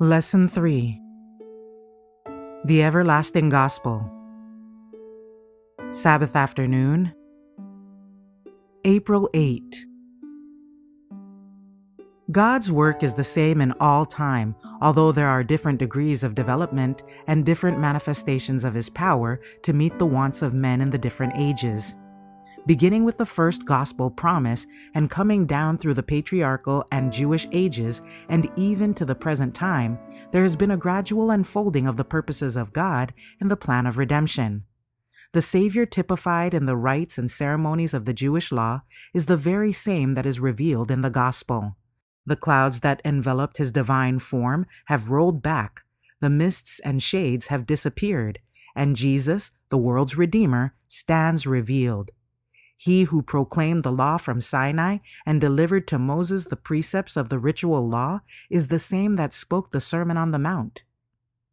Lesson 3 The Everlasting Gospel. Sabbath afternoon, April 8. God's work is the same in all time, although there are different degrees of development and different manifestations of His power to meet the wants of men in the different ages beginning with the first gospel promise and coming down through the patriarchal and Jewish ages and even to the present time, there has been a gradual unfolding of the purposes of God in the plan of redemption. The Savior typified in the rites and ceremonies of the Jewish law is the very same that is revealed in the gospel. The clouds that enveloped his divine form have rolled back, the mists and shades have disappeared, and Jesus, the world's Redeemer, stands revealed. He who proclaimed the law from Sinai and delivered to Moses the precepts of the ritual law is the same that spoke the Sermon on the Mount.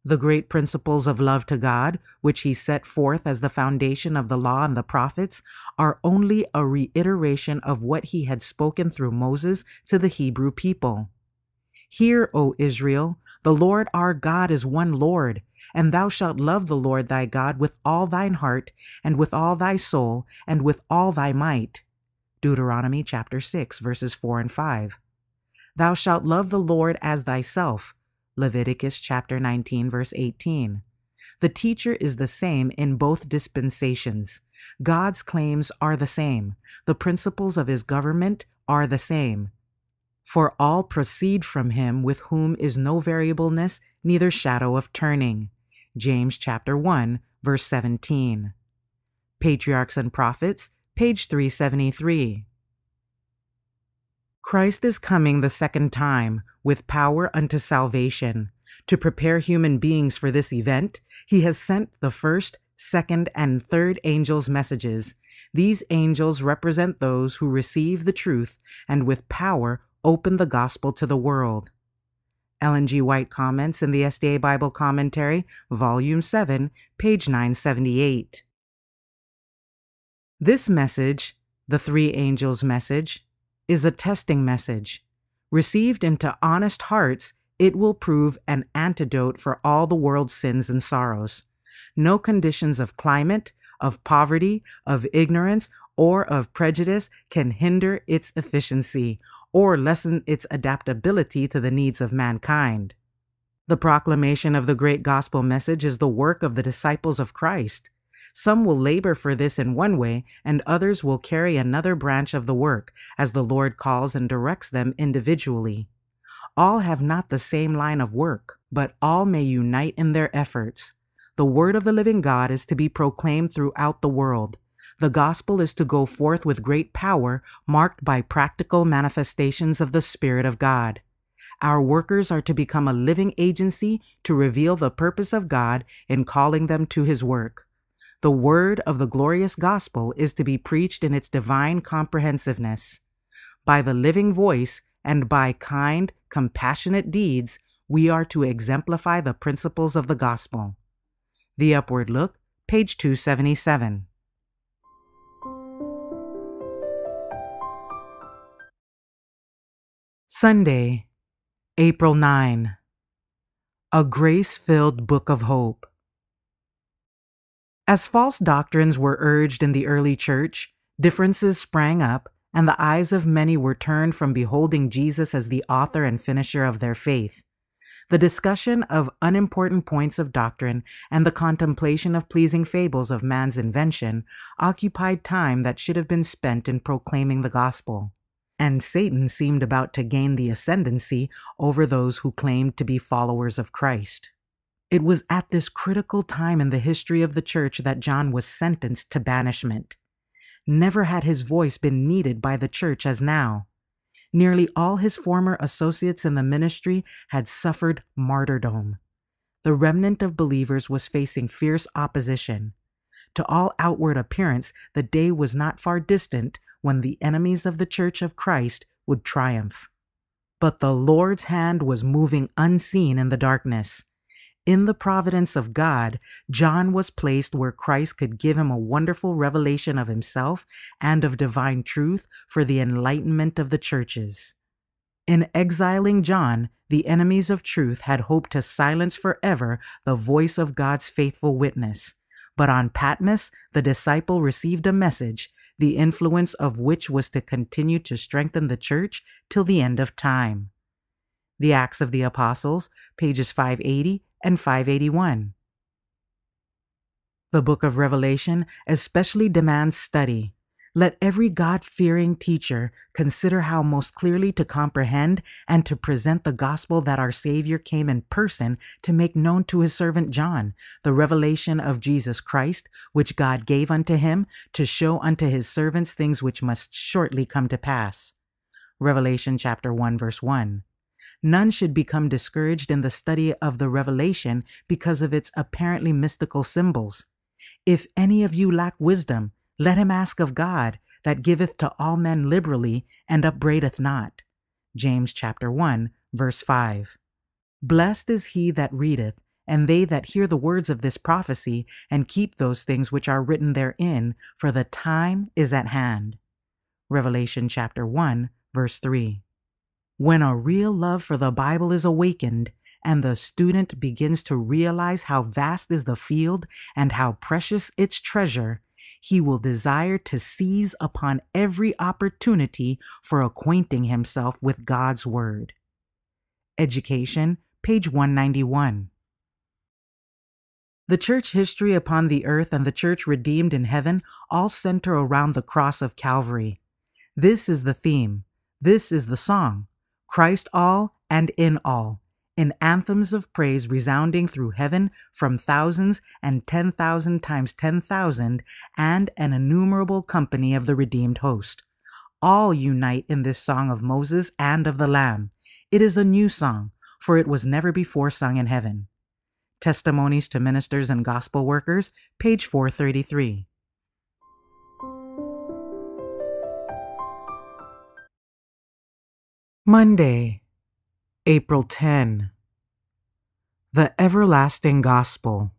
The great principles of love to God, which he set forth as the foundation of the law and the prophets, are only a reiteration of what he had spoken through Moses to the Hebrew people. Hear, O Israel, the Lord our God is one Lord, and thou shalt love the Lord thy God with all thine heart, and with all thy soul, and with all thy might. Deuteronomy chapter 6, verses 4 and 5. Thou shalt love the Lord as thyself. Leviticus chapter 19, verse 18. The teacher is the same in both dispensations. God's claims are the same. The principles of his government are the same. For all proceed from him with whom is no variableness, neither shadow of turning. James chapter 1, verse 17. Patriarchs and Prophets, page 373. Christ is coming the second time with power unto salvation. To prepare human beings for this event, he has sent the first, second, and third angels' messages. These angels represent those who receive the truth and with power open the gospel to the world. Ellen G. White comments in the SDA Bible Commentary, Volume 7, page 978. This message, the three angels' message, is a testing message. Received into honest hearts, it will prove an antidote for all the world's sins and sorrows. No conditions of climate, of poverty, of ignorance, or of prejudice can hinder its efficiency or lessen its adaptability to the needs of mankind. The proclamation of the great gospel message is the work of the disciples of Christ. Some will labor for this in one way, and others will carry another branch of the work, as the Lord calls and directs them individually. All have not the same line of work, but all may unite in their efforts. The word of the living God is to be proclaimed throughout the world. The gospel is to go forth with great power, marked by practical manifestations of the Spirit of God. Our workers are to become a living agency to reveal the purpose of God in calling them to his work. The word of the glorious gospel is to be preached in its divine comprehensiveness. By the living voice and by kind, compassionate deeds, we are to exemplify the principles of the gospel. The Upward Look, page 277. Sunday, April 9. A Grace Filled Book of Hope. As false doctrines were urged in the early church, differences sprang up, and the eyes of many were turned from beholding Jesus as the author and finisher of their faith. The discussion of unimportant points of doctrine and the contemplation of pleasing fables of man's invention occupied time that should have been spent in proclaiming the gospel and Satan seemed about to gain the ascendancy over those who claimed to be followers of Christ. It was at this critical time in the history of the church that John was sentenced to banishment. Never had his voice been needed by the church as now. Nearly all his former associates in the ministry had suffered martyrdom. The remnant of believers was facing fierce opposition. To all outward appearance, the day was not far distant when the enemies of the Church of Christ would triumph. But the Lord's hand was moving unseen in the darkness. In the providence of God, John was placed where Christ could give him a wonderful revelation of himself and of divine truth for the enlightenment of the churches. In exiling John, the enemies of truth had hoped to silence forever the voice of God's faithful witness. But on Patmos, the disciple received a message, the influence of which was to continue to strengthen the church till the end of time. The Acts of the Apostles, pages 580 and 581. The book of Revelation especially demands study. Let every God fearing teacher consider how most clearly to comprehend and to present the gospel that our Savior came in person to make known to his servant John, the revelation of Jesus Christ, which God gave unto him to show unto his servants things which must shortly come to pass. Revelation chapter 1 verse 1. None should become discouraged in the study of the revelation because of its apparently mystical symbols. If any of you lack wisdom, let him ask of God, that giveth to all men liberally and upbraideth not. James chapter 1, verse 5. Blessed is he that readeth, and they that hear the words of this prophecy, and keep those things which are written therein, for the time is at hand. Revelation chapter 1, verse 3. When a real love for the Bible is awakened, and the student begins to realize how vast is the field and how precious its treasure, he will desire to seize upon every opportunity for acquainting himself with God's Word. Education, page 191. The church history upon the earth and the church redeemed in heaven all center around the cross of Calvary. This is the theme. This is the song. Christ all and in all in anthems of praise resounding through heaven from thousands and ten thousand times ten thousand, and an innumerable company of the redeemed host. All unite in this song of Moses and of the Lamb. It is a new song, for it was never before sung in heaven. Testimonies to Ministers and Gospel Workers, page 433. Monday, April 10. The Everlasting Gospel.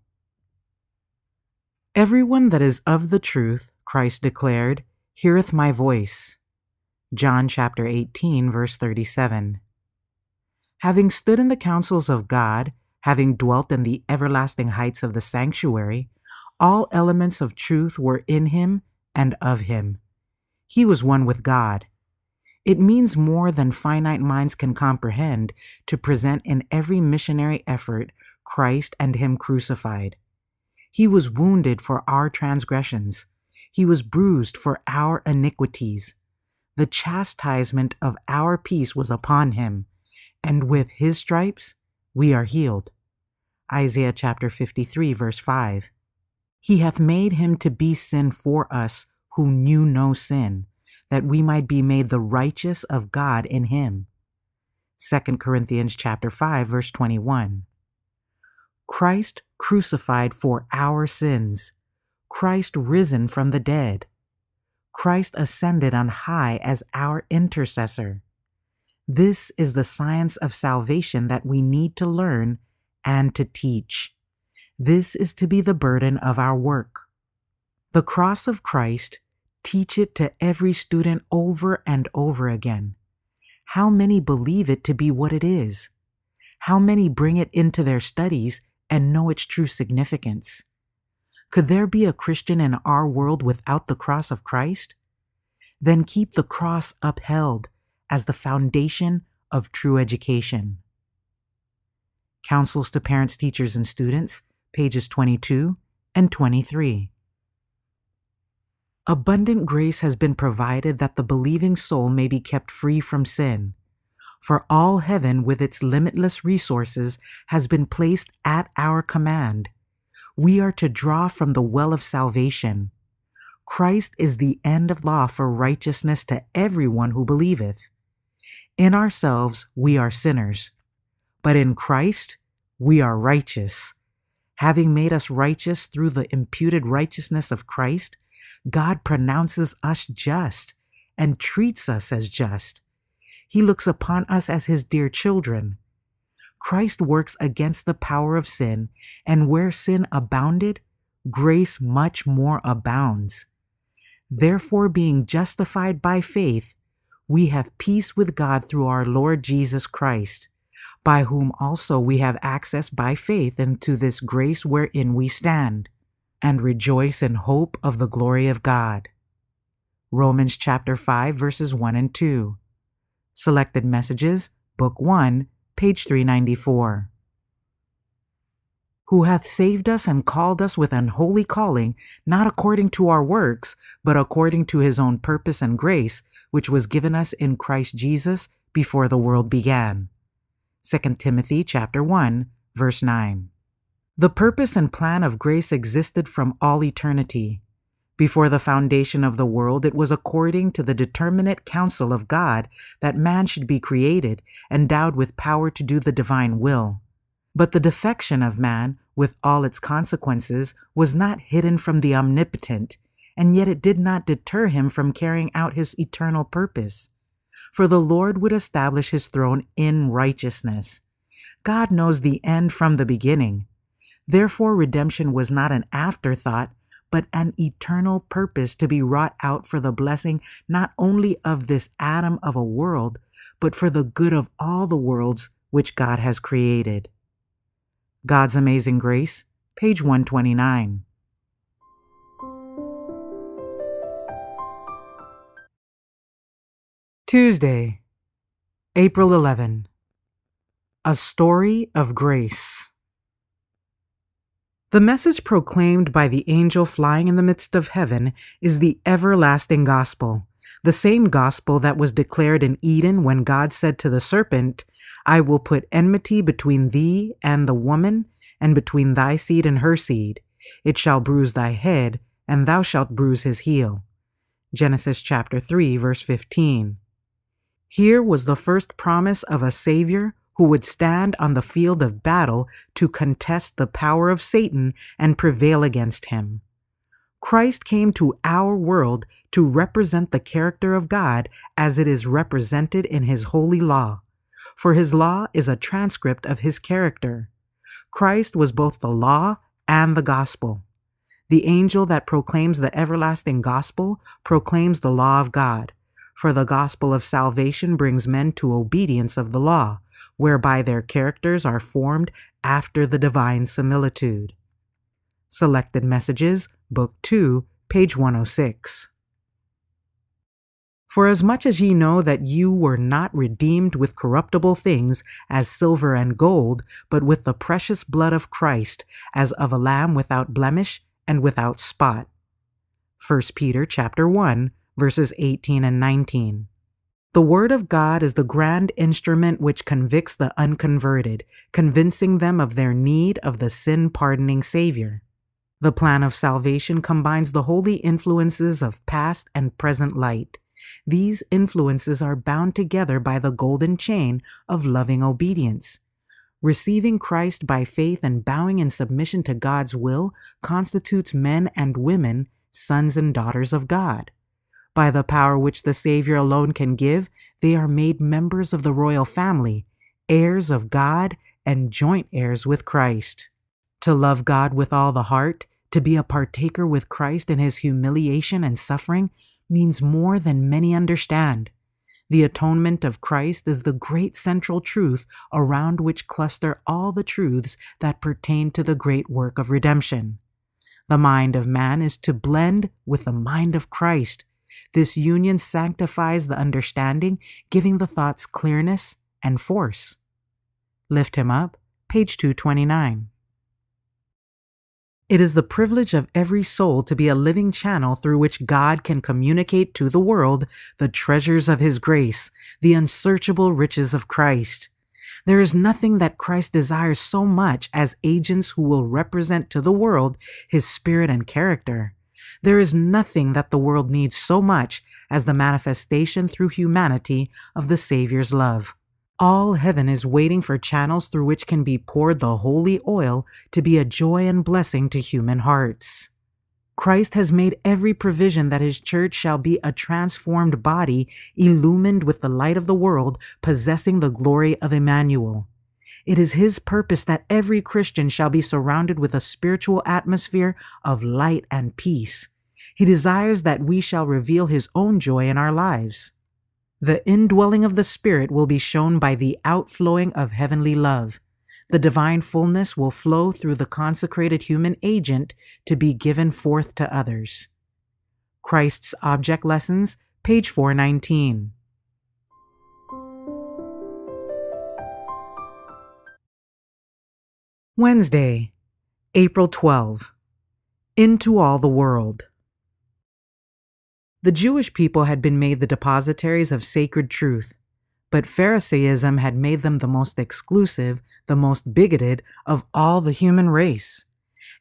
Everyone that is of the truth, Christ declared, heareth my voice. John chapter 18, verse 37. Having stood in the counsels of God, having dwelt in the everlasting heights of the sanctuary, all elements of truth were in him and of him. He was one with God it means more than finite minds can comprehend to present in every missionary effort Christ and Him crucified. He was wounded for our transgressions, He was bruised for our iniquities. The chastisement of our peace was upon Him, and with His stripes we are healed. Isaiah chapter 53, verse 5. He hath made him to be sin for us who knew no sin that we might be made the righteous of God in him. 2 Corinthians chapter 5 verse 21. Christ crucified for our sins. Christ risen from the dead. Christ ascended on high as our intercessor. This is the science of salvation that we need to learn and to teach. This is to be the burden of our work. The cross of Christ Teach it to every student over and over again. How many believe it to be what it is? How many bring it into their studies and know its true significance? Could there be a Christian in our world without the cross of Christ? Then keep the cross upheld as the foundation of true education. Counsels to Parents, Teachers, and Students, pages 22 and 23. Abundant grace has been provided that the believing soul may be kept free from sin. For all heaven, with its limitless resources, has been placed at our command. We are to draw from the well of salvation. Christ is the end of law for righteousness to everyone who believeth. In ourselves, we are sinners, but in Christ, we are righteous. Having made us righteous through the imputed righteousness of Christ, God pronounces us just and treats us as just. He looks upon us as his dear children. Christ works against the power of sin, and where sin abounded, grace much more abounds. Therefore, being justified by faith, we have peace with God through our Lord Jesus Christ, by whom also we have access by faith into this grace wherein we stand, and rejoice in hope of the glory of God. Romans chapter 5 verses 1 and 2. Selected Messages, Book 1, page 394 who hath saved us and called us with an holy calling, not according to our works, but according to his own purpose and grace, which was given us in Christ Jesus before the world began. 2 Timothy chapter 1, verse 9. The purpose and plan of grace existed from all eternity. Before the foundation of the world, it was according to the determinate counsel of God that man should be created, endowed with power to do the divine will. But the defection of man, with all its consequences, was not hidden from the Omnipotent, and yet it did not deter him from carrying out his eternal purpose. For the Lord would establish his throne in righteousness. God knows the end from the beginning. Therefore, redemption was not an afterthought, but an eternal purpose to be wrought out for the blessing not only of this atom of a world, but for the good of all the worlds which God has created. God's Amazing Grace, page 129. Tuesday, April 11. A Story of Grace. The message proclaimed by the angel flying in the midst of heaven is the everlasting gospel, the same gospel that was declared in Eden when God said to the serpent, I will put enmity between thee and the woman, and between thy seed and her seed. It shall bruise thy head, and thou shalt bruise his heel. Genesis chapter 3, verse 15. Here was the first promise of a Savior who would stand on the field of battle to contest the power of Satan and prevail against him. Christ came to our world to represent the character of God as it is represented in His holy law for his law is a transcript of his character. Christ was both the law and the gospel. The angel that proclaims the everlasting gospel proclaims the law of God, for the gospel of salvation brings men to obedience of the law, whereby their characters are formed after the divine similitude. Selected Messages, Book 2, page 106. For as much as ye know that you were not redeemed with corruptible things, as silver and gold, but with the precious blood of Christ, as of a lamb without blemish and without spot. 1 Peter chapter 1, verses 18 and 19. The Word of God is the grand instrument which convicts the unconverted, convincing them of their need of the sin pardoning Savior. The plan of salvation combines the holy influences of past and present light. These influences are bound together by the golden chain of loving obedience. Receiving Christ by faith and bowing in submission to God's will constitutes men and women sons and daughters of God. By the power which the Savior alone can give, they are made members of the royal family, heirs of God, and joint heirs with Christ. To love God with all the heart, to be a partaker with Christ in his humiliation and suffering, means more than many understand. The atonement of Christ is the great central truth around which cluster all the truths that pertain to the great work of redemption. The mind of man is to blend with the mind of Christ. This union sanctifies the understanding, giving the thoughts clearness and force. Lift him up, page 229. It is the privilege of every soul to be a living channel through which God can communicate to the world the treasures of His grace, the unsearchable riches of Christ. There is nothing that Christ desires so much as agents who will represent to the world His spirit and character. There is nothing that the world needs so much as the manifestation through humanity of the Savior's love. All heaven is waiting for channels through which can be poured the holy oil to be a joy and blessing to human hearts. Christ has made every provision that his church shall be a transformed body, illumined with the light of the world, possessing the glory of Emmanuel. It is his purpose that every Christian shall be surrounded with a spiritual atmosphere of light and peace. He desires that we shall reveal his own joy in our lives. The indwelling of the Spirit will be shown by the outflowing of heavenly love. The divine fullness will flow through the consecrated human agent to be given forth to others. Christ's Object Lessons, page 419. Wednesday, April 12. Into all the world. The Jewish people had been made the depositaries of sacred truth, but Pharisaism had made them the most exclusive, the most bigoted of all the human race.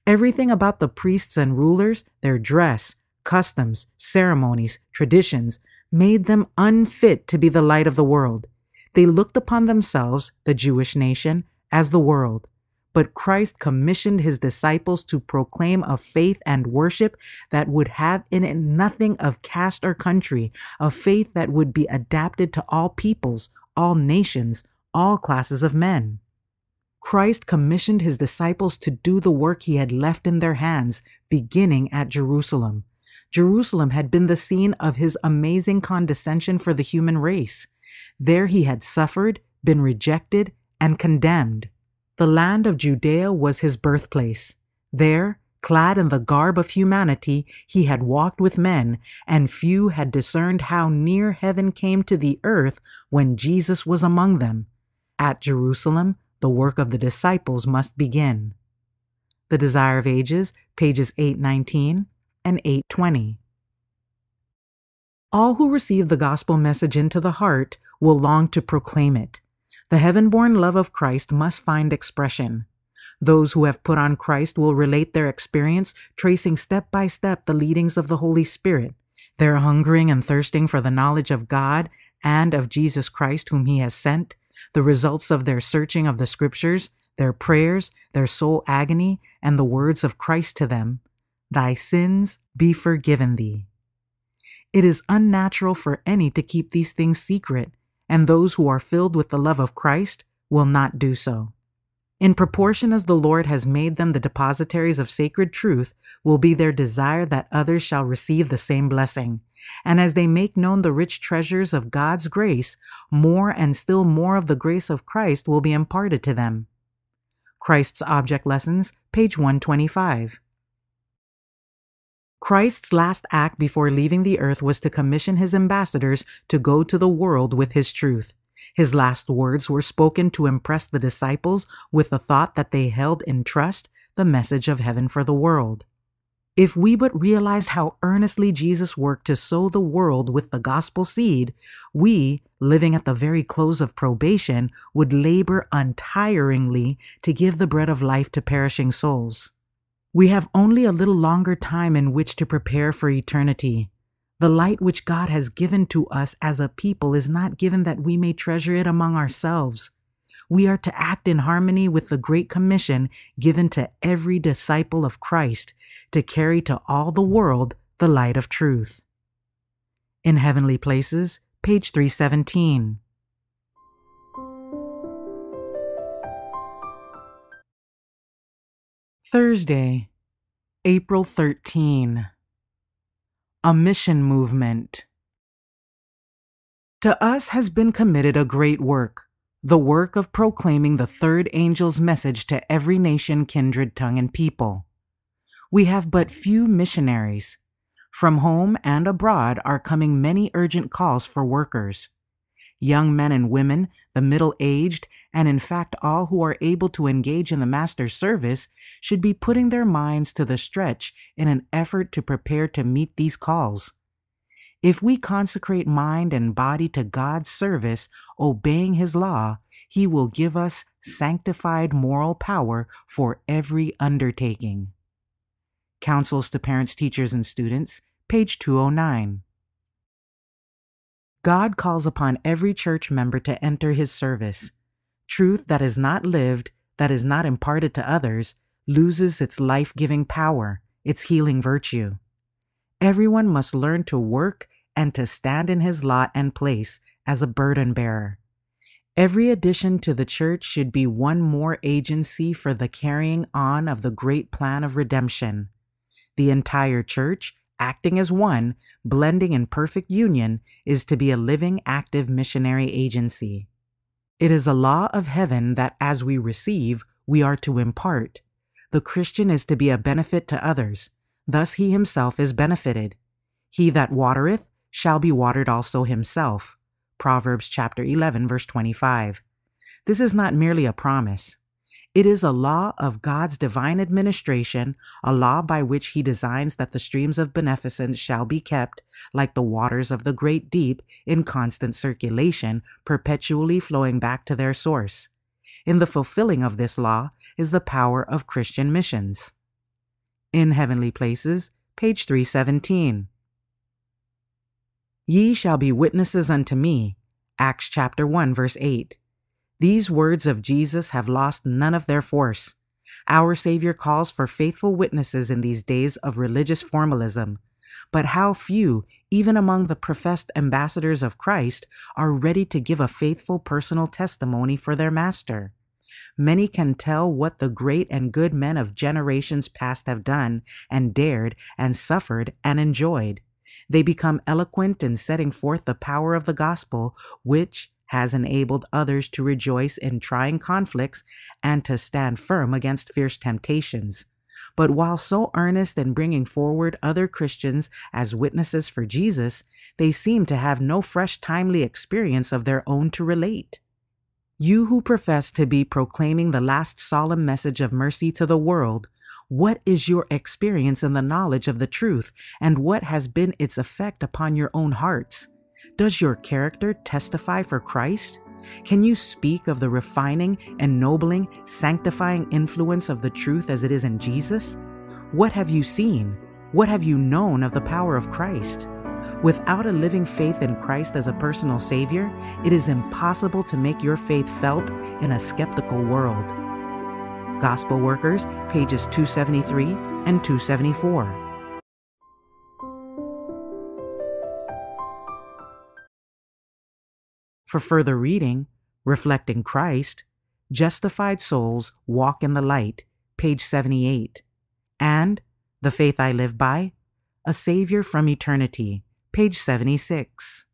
Everything about the priests and rulers, their dress, customs, ceremonies, traditions, made them unfit to be the light of the world. They looked upon themselves, the Jewish nation, as the world. But Christ commissioned his disciples to proclaim a faith and worship that would have in it nothing of caste or country, a faith that would be adapted to all peoples, all nations, all classes of men. Christ commissioned his disciples to do the work he had left in their hands, beginning at Jerusalem. Jerusalem had been the scene of his amazing condescension for the human race. There he had suffered, been rejected, and condemned. The land of Judea was his birthplace. There, clad in the garb of humanity, he had walked with men, and few had discerned how near heaven came to the earth when Jesus was among them. At Jerusalem, the work of the disciples must begin. The Desire of Ages, pages 819 and 820. All who receive the gospel message into the heart will long to proclaim it. The heaven born love of Christ must find expression. Those who have put on Christ will relate their experience, tracing step by step the leadings of the Holy Spirit. Their hungering and thirsting for the knowledge of God and of Jesus Christ, whom He has sent, the results of their searching of the Scriptures, their prayers, their soul agony, and the words of Christ to them Thy sins be forgiven thee. It is unnatural for any to keep these things secret, and those who are filled with the love of Christ will not do so. In proportion as the Lord has made them the depositaries of sacred truth, will be their desire that others shall receive the same blessing. And as they make known the rich treasures of God's grace, more and still more of the grace of Christ will be imparted to them. Christ's Object Lessons, page 125. Christ's last act before leaving the earth was to commission his ambassadors to go to the world with his truth. His last words were spoken to impress the disciples with the thought that they held in trust the message of heaven for the world. If we but realize how earnestly Jesus worked to sow the world with the gospel seed, we, living at the very close of probation, would labor untiringly to give the bread of life to perishing souls. We have only a little longer time in which to prepare for eternity. The light which God has given to us as a people is not given that we may treasure it among ourselves. We are to act in harmony with the Great Commission given to every disciple of Christ to carry to all the world the light of truth. In Heavenly Places, page 317. Thursday, April 13. A Mission Movement. To us has been committed a great work, the work of proclaiming the third angel's message to every nation, kindred, tongue, and people. We have but few missionaries. From home and abroad are coming many urgent calls for workers. Young men and women, the middle aged, and in fact all who are able to engage in the Master's service should be putting their minds to the stretch in an effort to prepare to meet these calls. If we consecrate mind and body to God's service, obeying His law, He will give us sanctified moral power for every undertaking. Counsels to Parents, Teachers, and Students, page 209. God calls upon every church member to enter His service. Truth that is not lived, that is not imparted to others, loses its life giving power, its healing virtue. Everyone must learn to work and to stand in his lot and place as a burden bearer. Every addition to the church should be one more agency for the carrying on of the great plan of redemption. The entire church, acting as one, blending in perfect union, is to be a living, active missionary agency. It is a law of heaven that as we receive, we are to impart. The Christian is to be a benefit to others, thus he himself is benefited. He that watereth shall be watered also himself. Proverbs chapter 11 verse 25. This is not merely a promise. It is a law of God's divine administration, a law by which he designs that the streams of beneficence shall be kept, like the waters of the great deep, in constant circulation, perpetually flowing back to their source. In the fulfilling of this law is the power of Christian missions. In Heavenly Places, page 317. Ye shall be witnesses unto me. Acts chapter 1 verse 8. These words of Jesus have lost none of their force. Our Savior calls for faithful witnesses in these days of religious formalism. But how few, even among the professed ambassadors of Christ, are ready to give a faithful personal testimony for their Master. Many can tell what the great and good men of generations past have done and dared and suffered and enjoyed. They become eloquent in setting forth the power of the gospel, which, has enabled others to rejoice in trying conflicts and to stand firm against fierce temptations. But while so earnest in bringing forward other Christians as witnesses for Jesus, they seem to have no fresh, timely experience of their own to relate. You who profess to be proclaiming the last solemn message of mercy to the world, what is your experience in the knowledge of the truth, and what has been its effect upon your own hearts? Does your character testify for Christ? Can you speak of the refining, ennobling, sanctifying influence of the truth as it is in Jesus? What have you seen? What have you known of the power of Christ? Without a living faith in Christ as a personal Savior, it is impossible to make your faith felt in a skeptical world. Gospel Workers, pages 273 and 274. For further reading, Reflecting Christ, Justified Souls Walk in the Light, page 78, and The Faith I Live By, A Savior from Eternity, page 76.